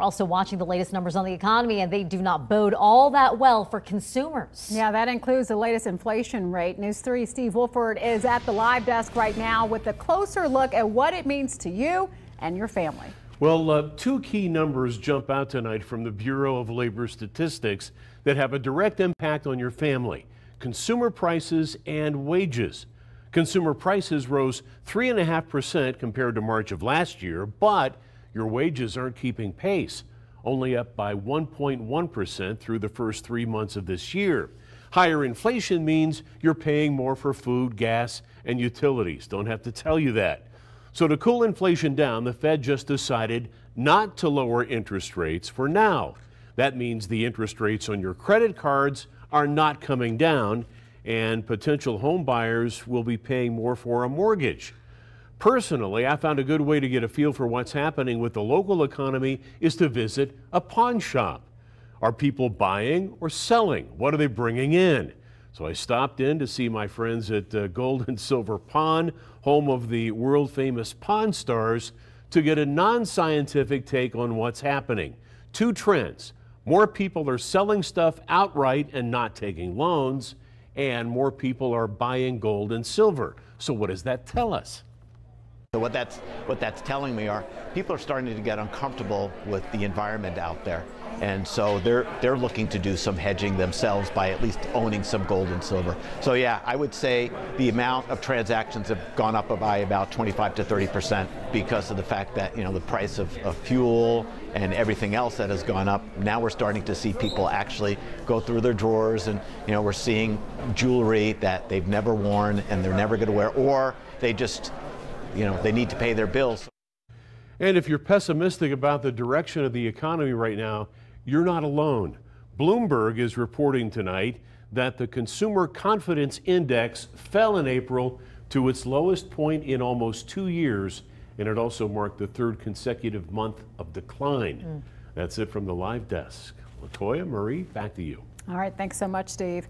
We're also watching the latest numbers on the economy, and they do not bode all that well for consumers. Yeah, that includes the latest inflation rate. News 3 Steve Wolford is at the live desk right now with a closer look at what it means to you and your family. Well, uh, two key numbers jump out tonight from the Bureau of Labor Statistics that have a direct impact on your family consumer prices and wages. Consumer prices rose 3.5% compared to March of last year, but your wages aren't keeping pace, only up by 1.1% through the first three months of this year. Higher inflation means you're paying more for food, gas, and utilities. Don't have to tell you that. So, to cool inflation down, the Fed just decided not to lower interest rates for now. That means the interest rates on your credit cards are not coming down, and potential home buyers will be paying more for a mortgage. Personally, I found a good way to get a feel for what's happening with the local economy is to visit a pawn shop. Are people buying or selling? What are they bringing in? So I stopped in to see my friends at uh, Gold and Silver Pawn, home of the world famous Pawn Stars, to get a non scientific take on what's happening. Two trends more people are selling stuff outright and not taking loans, and more people are buying gold and silver. So, what does that tell us? So what that's what that's telling me are people are starting to get uncomfortable with the environment out there. And so they're they're looking to do some hedging themselves by at least owning some gold and silver. So yeah, I would say the amount of transactions have gone up by about 25 to 30 percent because of the fact that you know the price of, of fuel and everything else that has gone up. Now we're starting to see people actually go through their drawers and you know we're seeing jewelry that they've never worn and they're never going to wear or they just you know, they need to pay their bills. And if you're pessimistic about the direction of the economy right now, you're not alone. Bloomberg is reporting tonight that the Consumer Confidence Index fell in April to its lowest point in almost two years, and it also marked the third consecutive month of decline. Mm. That's it from the live desk. Latoya, Marie, back to you. All right, thanks so much, Steve.